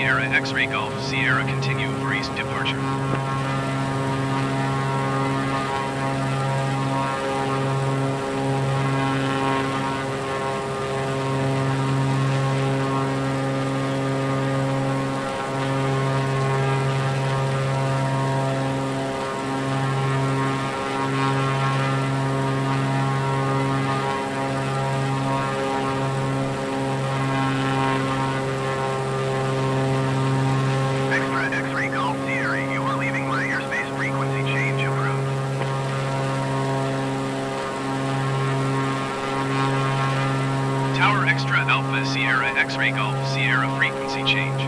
Sierra X-Ray Golf Sierra continue for east departure. Extra X-ray Golf Sierra, you are leaving my airspace frequency change approved. Tower Extra Alpha Sierra X-Ray Golf Sierra frequency change.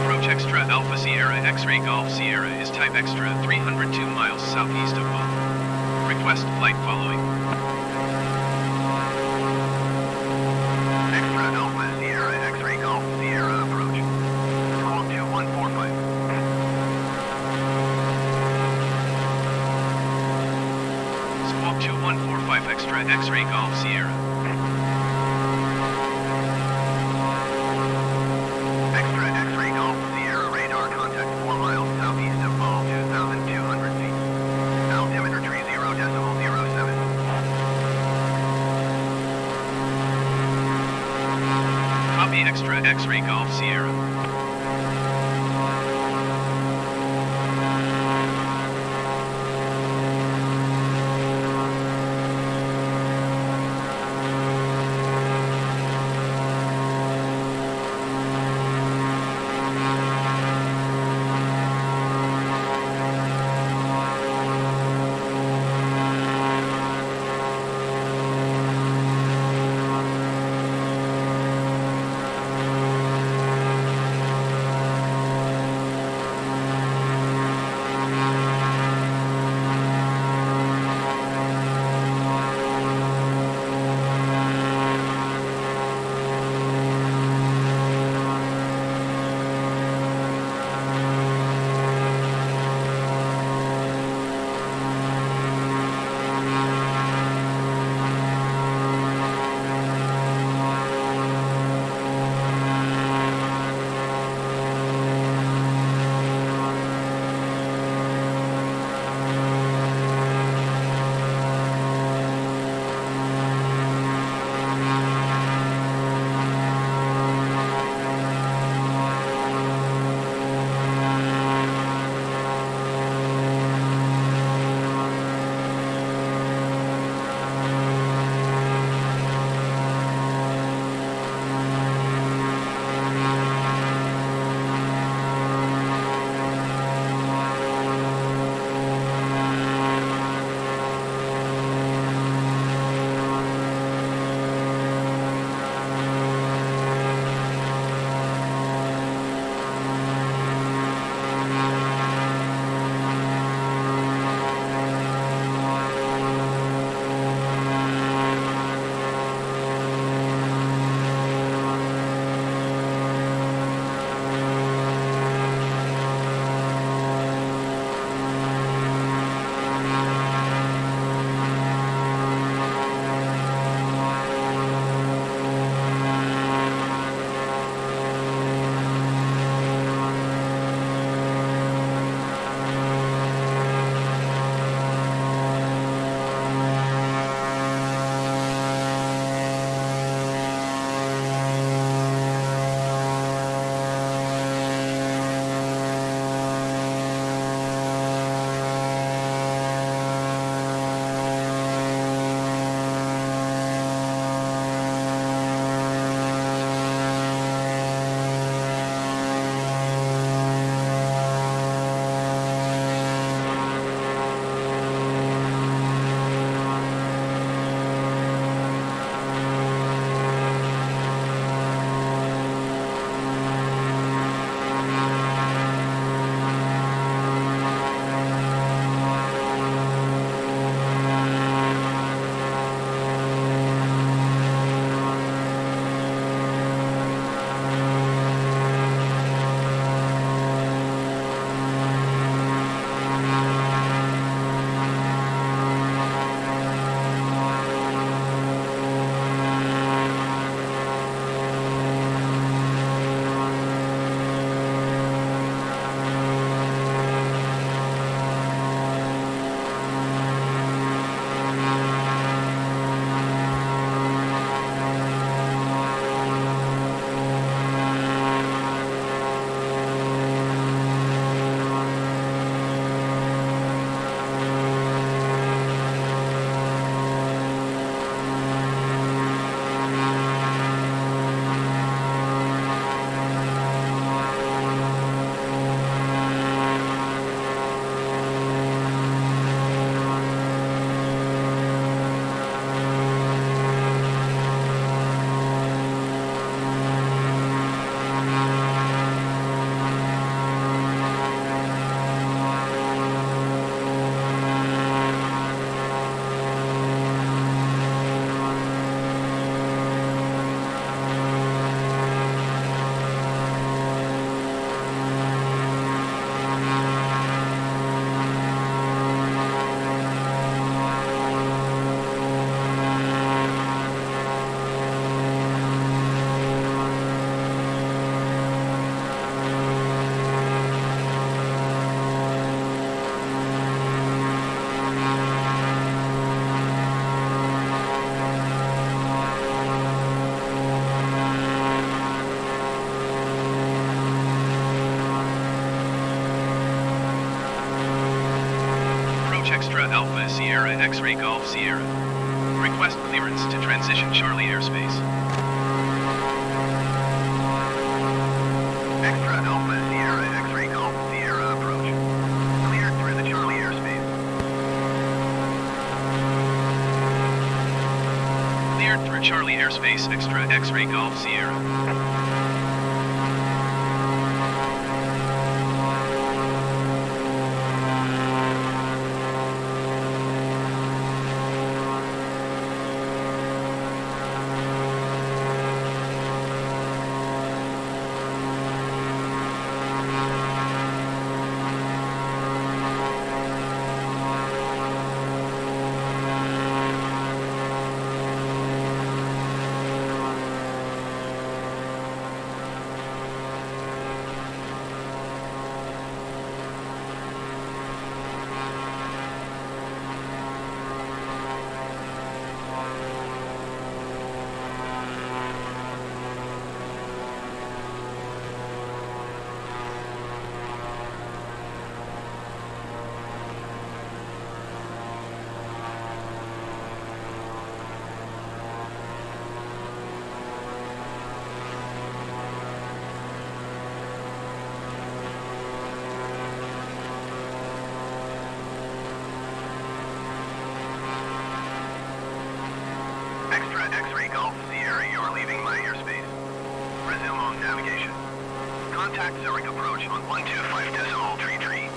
Approach Extra Alpha Sierra X-Ray Golf Sierra is type Extra 302 miles southeast of Guam. Request flight following. X-Ray Golf Sierra. Extra X-ray Golf Sierra radar contact 4 miles southeast of Ball 2,200 feet. Altimeter tree 0 decimal 07. Copy Extra X-Ray Golf Sierra. Sierra X-Ray Golf Sierra. Request clearance to transition Charlie airspace. Extra Alpha Sierra X-ray Golf Sierra approach. Cleared through the Charlie airspace. Cleared through Charlie airspace Extra X-Ray Golf Sierra. Extra X-ray Golf Sierra, you're leaving my airspace. Resume on navigation. Contact Zurich approach on 125 decimal tree tree.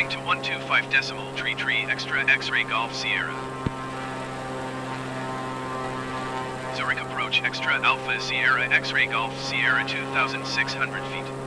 Going to 125 decimal tree tree Extra X-Ray Golf Sierra. Zurich approach Extra Alpha Sierra X-Ray Golf Sierra 2,600 feet.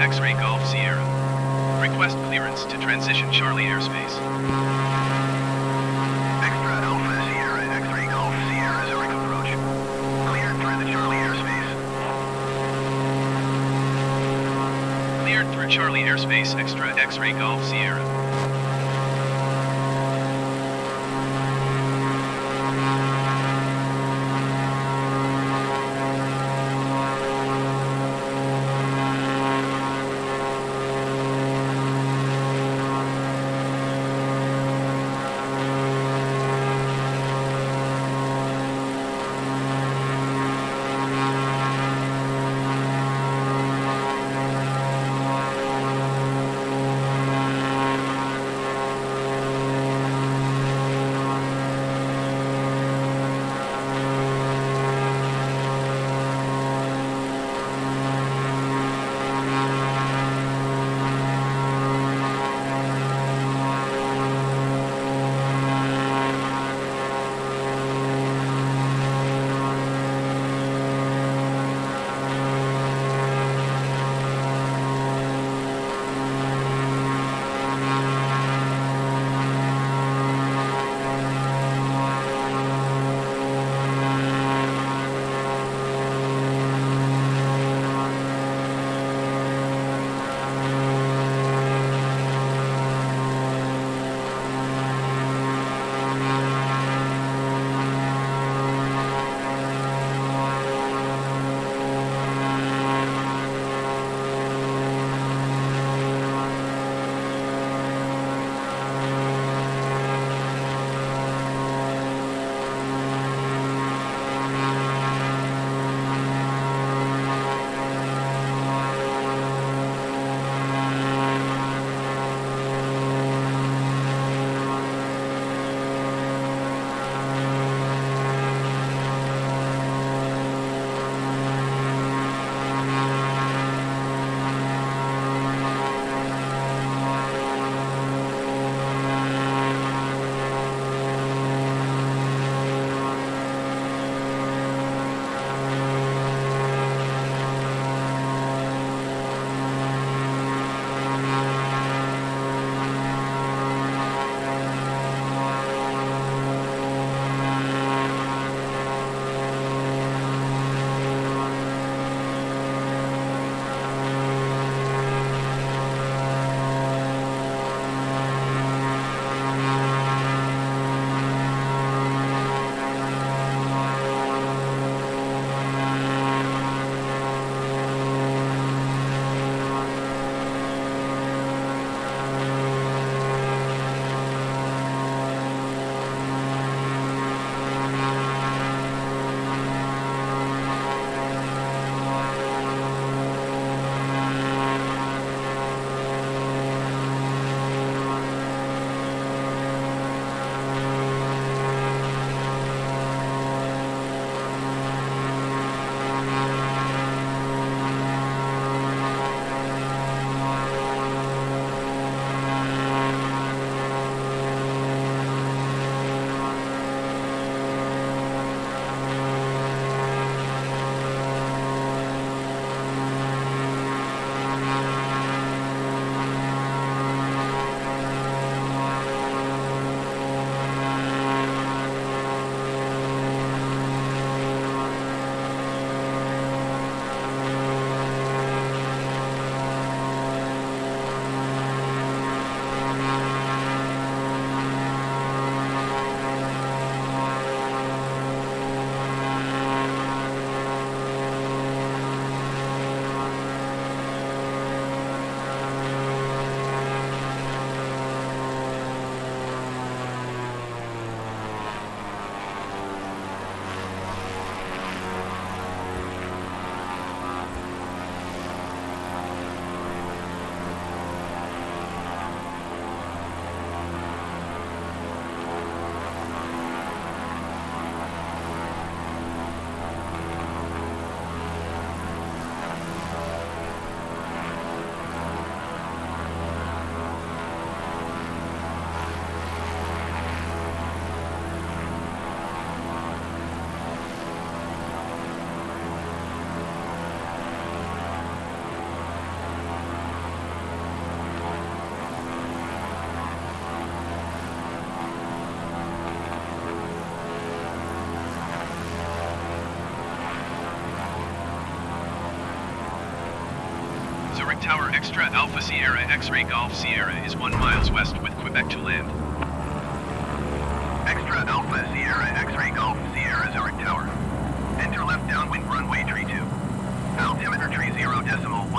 X-ray Golf Sierra. Request clearance to transition Charlie airspace. Extra Alpha Sierra X-ray Golf Sierra Zurich approach. Cleared through the Charlie airspace. Cleared through Charlie airspace extra X-ray Golf Sierra. Extra Alpha Sierra X-ray Golf Sierra is 1 miles west with Quebec to land. Extra Alpha Sierra X-ray Golf Sierra Zurich Tower. Enter left downwind runway tree 2. Altimeter tree 0 decimal